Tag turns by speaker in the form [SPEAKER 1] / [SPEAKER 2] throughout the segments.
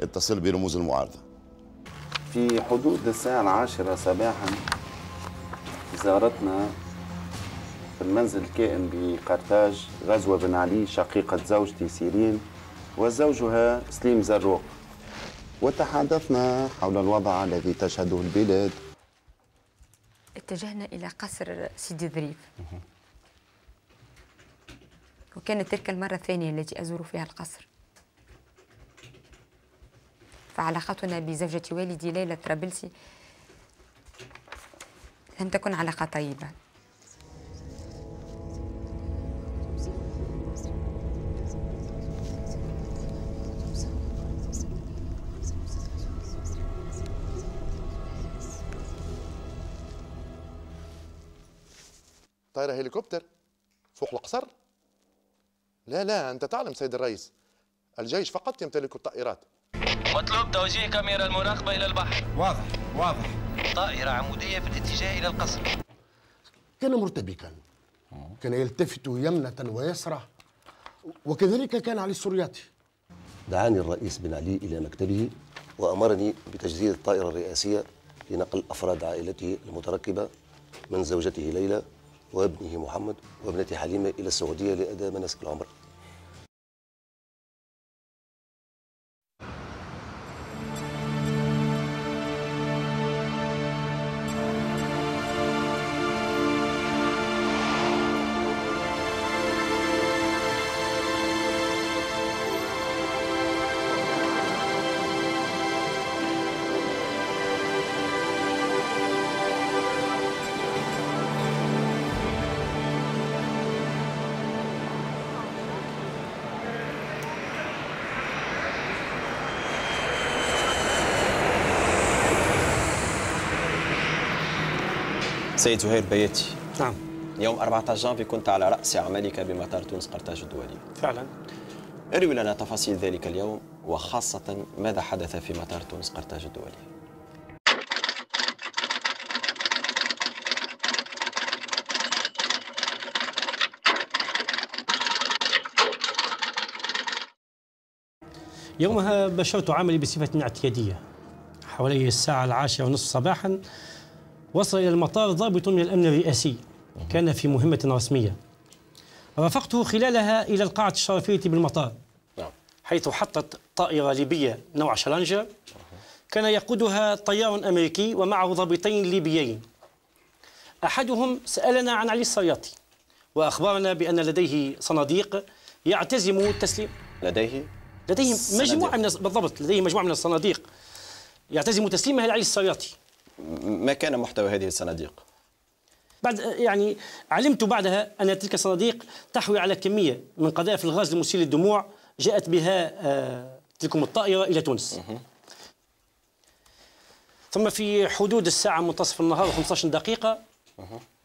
[SPEAKER 1] اتصل برموز المعارضة.
[SPEAKER 2] في حدود الساعة العاشرة صباحا زارتنا في المنزل الكائن بقرطاج غزوة بن علي شقيقة زوجتي سيرين وزوجها سليم زروق. وتحدثنا حول الوضع الذي تشهده البلاد.
[SPEAKER 3] اتجهنا إلى قصر سيدي ظريف. وكانت تلك المرة الثانية التي أزور فيها القصر. فعلاقتنا بزوجة والدي ليلى طرابلسي لم تكن علاقة طيبة.
[SPEAKER 4] طايرة هليكوبتر فوق القصر؟ لا لا أنت تعلم سيد الرئيس. الجيش فقط يمتلك الطائرات.
[SPEAKER 5] مطلوب توجيه كاميرا المراقبة إلى البحر.
[SPEAKER 6] واضح واضح.
[SPEAKER 5] طائرة عمودية في الاتجاه إلى القصر.
[SPEAKER 6] كان مرتبكا. كان يلتفت يمنة ويسرى وكذلك كان علي السورياتي
[SPEAKER 7] دعاني الرئيس بن علي إلى مكتبه وأمرني بتجهيز الطائرة الرئاسية لنقل أفراد عائلته المتركبة من زوجته ليلى وابنه محمد وابنته حليمة إلى السعودية لأداء مناسك العمر.
[SPEAKER 8] سيد زهير بياتي
[SPEAKER 9] نعم.
[SPEAKER 8] يوم 14 جانفي كنت على رأس عملك بمطار تونس قرطاج الدولي.
[SPEAKER 9] فعلا.
[SPEAKER 8] اروي لنا تفاصيل ذلك اليوم وخاصة ماذا حدث في مطار تونس قرطاج الدولي.
[SPEAKER 9] يومها بشرت عملي بصفة اعتيادية. حوالي الساعة العاشرة ونصف صباحا وصل إلى المطار ضابط من الأمن الرئاسي. كان في مهمة رسمية. رافقته خلالها إلى القاعة الشرفية بالمطار.
[SPEAKER 8] نعم.
[SPEAKER 9] حيث حطت طائرة ليبية نوع شالنجر كان يقودها طيار أمريكي ومعه ضابطين ليبيين. أحدهم سألنا عن علي السرياطي وأخبرنا بأن لديه صناديق يعتزم تسليم
[SPEAKER 8] لديه؟
[SPEAKER 9] لديه. مجموعة من بالضبط لديه مجموعة من الصناديق يعتزم تسليمها لعلي السرياطي.
[SPEAKER 8] ما كان محتوى هذه الصناديق
[SPEAKER 9] بعد يعني علمت بعدها أن تلك الصناديق تحوي على كمية من قذائف الغاز المسيل للدموع جاءت بها آه، تلكم الطائرة إلى تونس. ثم في حدود الساعة منتصف النهار و15 دقيقة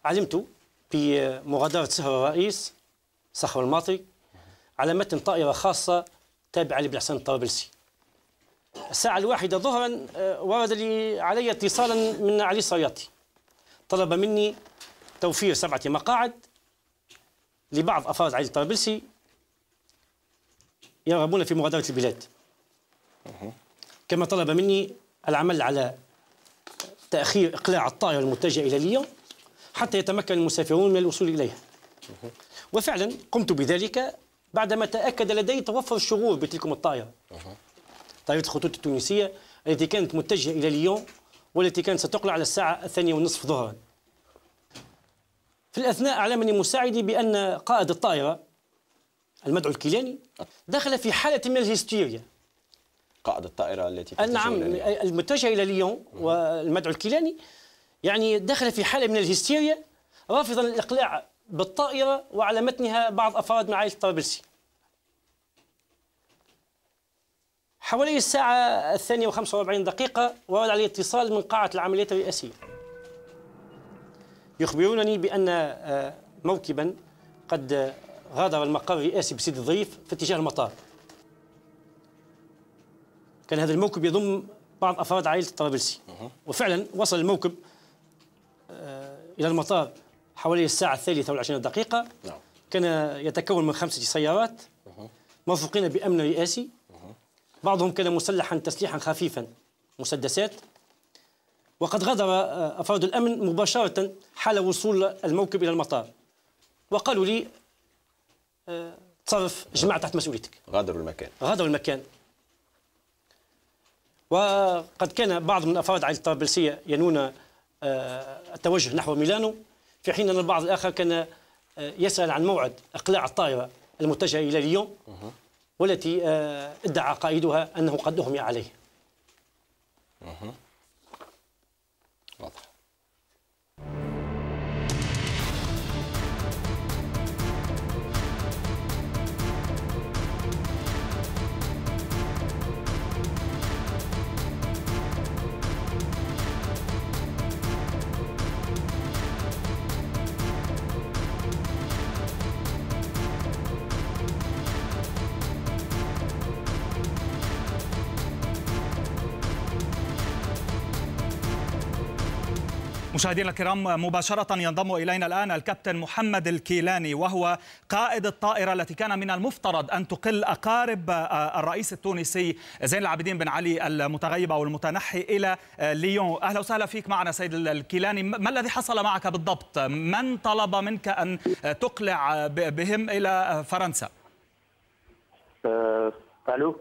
[SPEAKER 9] علمت بمغادره سهر الرئيس صخر الماطي على متن طائرة خاصة تابعة لبن الطرابلسي. الساعة الواحدة ظهرا آه، ورد لي علي اتصالا من علي السرياطي طلب مني توفير سبعة مقاعد لبعض أفراد عائلة طرابلسي يرغبون في مغادرة البلاد. كما طلب مني العمل على تأخير إقلاع الطائرة المتجهة إلى ليون حتى يتمكن المسافرون من الوصول إليها. وفعلا قمت بذلك بعدما تأكد لدي توفر الشغور بتلكم الطائرة. طائرة الخطوط التونسية. التي كانت متجهة إلى ليون والتي كانت ستقلع على الساعة الثانية والنصف ظهرا. في الأثناء أعلمني مساعدي بأن قائد الطائرة المدعو الكيلاني دخل في حالة من الهستيريا.
[SPEAKER 8] قائد الطائرة التي
[SPEAKER 9] نعم. المتجهة إلى ليون والمدعو الكيلاني. يعني دخل في حالة من الهستيريا رافضا الإقلاع بالطائرة وعلى متنها بعض أفراد من عائلة طرابلسي حوالي الساعة الثانية وخمسة وأربعين دقيقة ورد علي اتصال من قاعة العمليات الرئاسية. يخبرونني بأن آه، موكبا قد غادر المقر الرئاسي بسيد الظريف في اتجاه المطار. كان هذا الموكب يضم بعض أفراد عائلة الطرابلسي وفعلا وصل الموكب آه، إلى المطار حوالي الساعة الثالثة والعشرين دقيقة.
[SPEAKER 8] نعم.
[SPEAKER 9] كان يتكون من خمسة سيارات مرفوقين بأمن رئاسي. بعضهم كان مسلحا تسليحا خفيفا. مسدسات. وقد غادر آه، أفراد الأمن مباشرة حال وصول الموكب إلى المطار. وقالوا لي آه، تصرف جماعة تحت مسؤوليتك.
[SPEAKER 8] غادروا المكان.
[SPEAKER 9] غادروا المكان. وقد كان بعض من أفراد عائلة طرابلسيه ينون آه، التوجه نحو ميلانو في حين أن البعض الآخر كان يسأل عن موعد إقلاع الطائرة المتجهة إلى ليون. والتي آه، ادعى قائدها أنه قد اغمي عليه.
[SPEAKER 1] مشاهدينا الكرام مباشرة ينضم إلينا الآن الكابتن محمد الكيلاني وهو قائد الطائرة التي كان من المفترض أن تقل أقارب آه، الرئيس التونسي زين العابدين بن علي المتغيب أو المتنحي إلى آه، ليون. أهلا وسهلا فيك معنا سيد الكيلاني. ما الذي حصل معك بالضبط؟ من طلب منك أن تقلع بهم إلى فرنسا؟
[SPEAKER 10] آه، ألو؟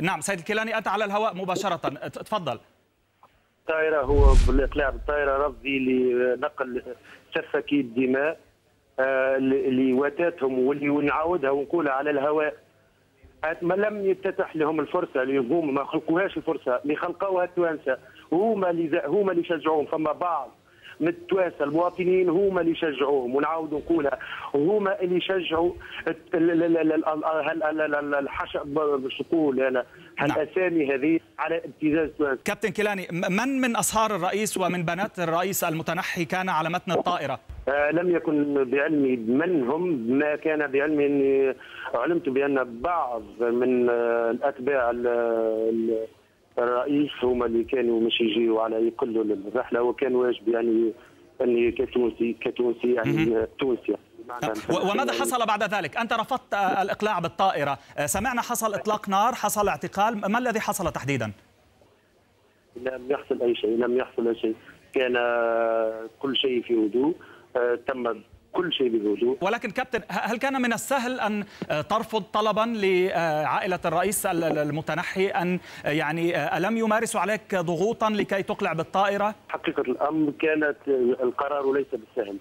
[SPEAKER 1] نعم سيد الكيلاني أنت على الهواء مباشرة. تفضل.
[SPEAKER 10] الطائرة هو بالإقلاع بالطائرة رفضي لنقل سفكي الدماء آه، اللي واتاتهم واللي نعاودها ونقولها على الهواء. ما لم يتتح لهم الفرصة اللي هم ما خلقوهاش الفرصة اللي خلقوها التوانسه هما اللي هما اللي شجعوهم فما بعض من المواطنين هما اللي شجعوهم ونعاود نقولها وهما اللي شجعوا الحشد باش نقول أنا الاسامي هذه على ابتزاز تونس
[SPEAKER 1] كابتن كيلاني من من اصهار الرئيس ومن بنات الرئيس المتنحي كان على متن الطائره؟
[SPEAKER 10] آه لم يكن بعلمي من هم ما كان بعلمي اني علمت بان بعض من آه الاتباع الرئيس هما اللي كانوا مش يجيوا على يقلوا الرحلة وكان واجب يعني اني كتونسي كتونسي يعني تونسي
[SPEAKER 1] وماذا حصل بعد ذلك؟ أنت رفضت الإقلاع بالطائرة. سمعنا حصل إطلاق نار حصل اعتقال. ما الذي حصل تحديدا؟
[SPEAKER 10] لم يحصل أي شيء لم يحصل أي شيء. كان كل شيء في هدوء. تم كل شيء بهدوء
[SPEAKER 1] ولكن كابتن هل كان من السهل أن ترفض طلبا لعائله الرئيس المتنحي أن يعني ألم يمارسوا عليك ضغوطا لكي تقلع بالطائرة؟
[SPEAKER 10] حقيقة الأمر كانت القرار ليس بالسهل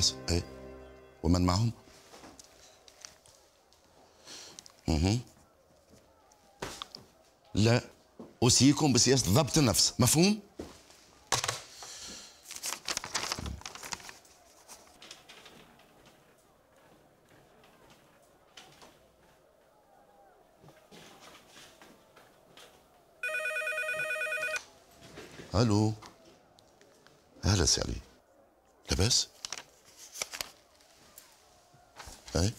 [SPEAKER 11] وصل إيه ومن معهم؟ مه. لا أوصيكم بسياسة ضبط النفس مفهوم؟ ألو أهلا سالي لاباس اي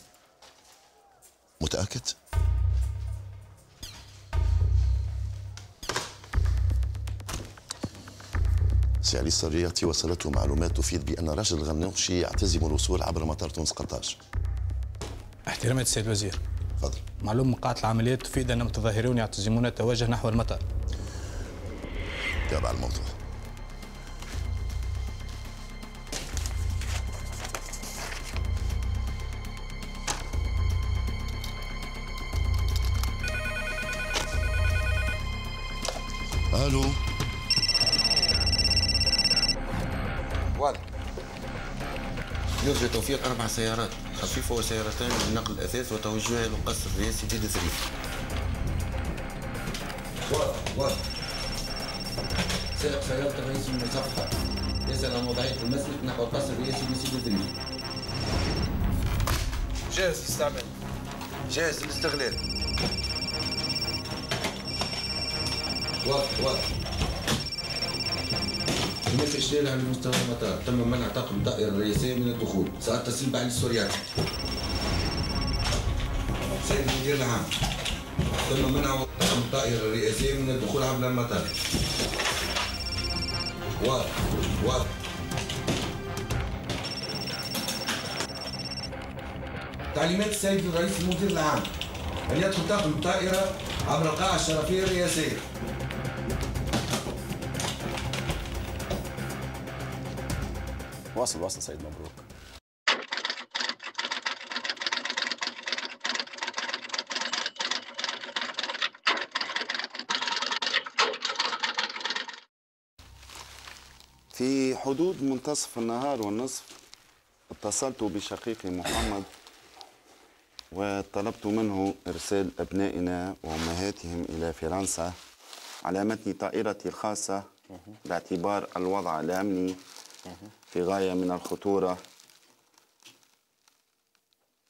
[SPEAKER 11] متأكد؟ سي علي السرياتي وصلته معلومات تفيد بأن راشد الغنوشي يعتزم الوصول عبر مطار تونس قرطاج
[SPEAKER 12] احترامات السيد الوزير
[SPEAKER 11] تفضل.
[SPEAKER 12] معلوم من قاعة العمليات تفيد أن المتظاهرون يعتزمون التوجه نحو المطار.
[SPEAKER 11] تابع الموضوع. ألو.
[SPEAKER 13] واضح. يرجى توفير أربع سيارات خفيفة وسيارتان لنقل الأثاث وتوجهها إلى القصر الرئاسي دي 3 واضح واضح. سائق سيارة الرئيس المصفحة يسأل عن وضعية المسلك نحو القصر الرئاسي دي 3 جاهز للاستعمال جاهز للاستغلال. واضح واضح. هناك إشلال على مستوى المطار تم منع طاقم الطائرة الرئيسية من الدخول. سأل تسليم علي السورياتي سيد المدير العام تم منع طاقم الطائرة الرئيسية من الدخول عبر المطار. واضح واضح. تعليمات السيد الرئيس المدير العام أن يدخل طاقم الطائرة عبر القاعة الشرفية الرئاسية.
[SPEAKER 8] واصل واصل سيد مبروك.
[SPEAKER 2] في حدود منتصف النهار والنصف اتصلت بشقيقي محمد وطلبت منه إرسال أبنائنا وأمهاتهم إلى فرنسا على متن طائرتي الخاصة باعتبار الوضع الأمني. في غاية من الخطورة.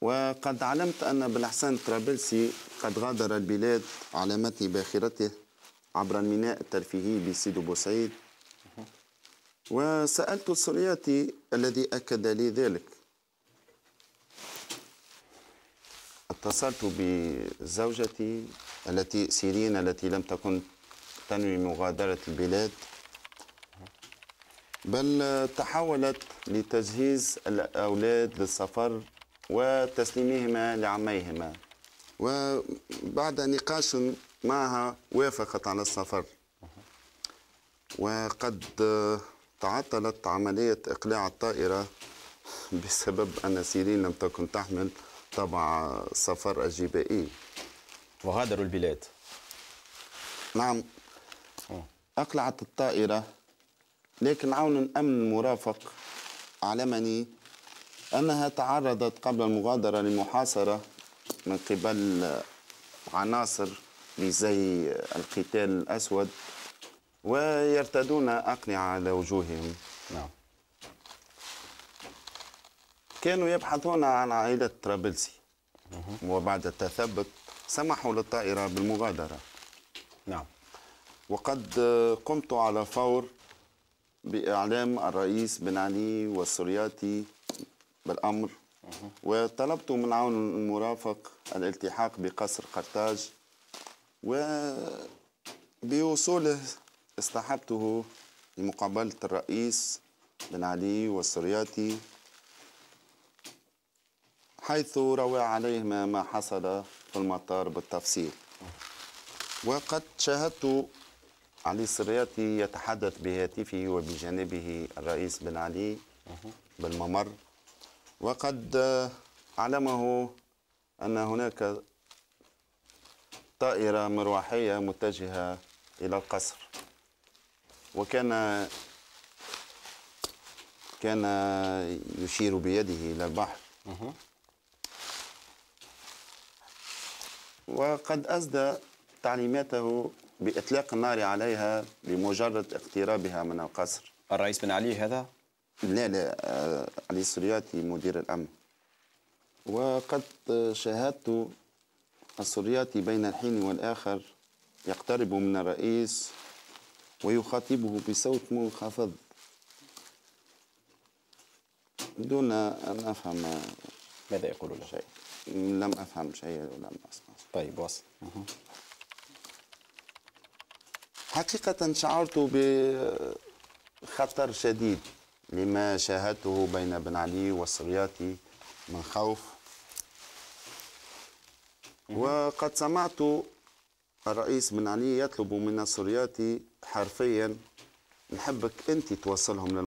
[SPEAKER 2] وقد علمت أن بالحسن طرابلسي قد غادر البلاد على متن باخرته عبر الميناء الترفيهي بسيدو بوسعيد. وسألت السورياتي الذي أكد لي ذلك. اتصلت بزوجتي التي سيرين التي لم تكن تنوي مغادرة البلاد. بل تحولت لتجهيز الأولاد للسفر وتسليمهما لعميهما. وبعد نقاش معها وافقت على السفر. وقد تعطلت عملية إقلاع الطائرة بسبب أن سيرين لم تكن تحمل طبع السفر الجبائي.
[SPEAKER 8] وغادروا البلاد.
[SPEAKER 2] نعم. أقلعت الطائرة لكن عون الأمن المرافق علمني أنها تعرضت قبل المغادرة لمحاصرة من قبل عناصر بزي القتال الأسود ويرتدون أقنعة على وجوههم
[SPEAKER 8] نعم.
[SPEAKER 2] كانوا يبحثون عن عائلة طرابلسي وبعد التثبت سمحوا للطائرة بالمغادرة.
[SPEAKER 8] نعم.
[SPEAKER 2] وقد قمت على فور بإعلام الرئيس بن علي والسورياتي بالأمر. وطلبت من عون المرافق الالتحاق بقصر قرطاج وبوصوله اصطحبته لمقابلة الرئيس بن علي والسورياتي حيث روى عليهما ما حصل في المطار بالتفصيل. وقد شاهدت علي السرياتي يتحدث بهاتفه وبجانبه الرئيس بن علي بالممر. وقد علمه أن هناك طائرة مروحية متجهة إلى القصر. وكان كان يشير بيده إلى البحر. وقد أسدى تعليماته بإطلاق النار عليها بمجرد اقترابها من القصر.
[SPEAKER 8] الرئيس بن علي هذا؟
[SPEAKER 2] لا لا آه، علي السرياتي مدير الأمن. وقد شاهدت السرياتي بين الحين والآخر يقترب من الرئيس ويخاطبه بصوت منخفض دون أن أفهم
[SPEAKER 8] ماذا يقول له؟
[SPEAKER 2] شيء. لم أفهم شيء ولم أسمع.
[SPEAKER 8] طيب واصل.
[SPEAKER 2] حقيقة شعرت بخطر شديد لما شاهدته بين بن علي والسرياتي من خوف. وقد سمعت الرئيس بن علي يطلب من السرياتي حرفيا نحبك أنت توصلهم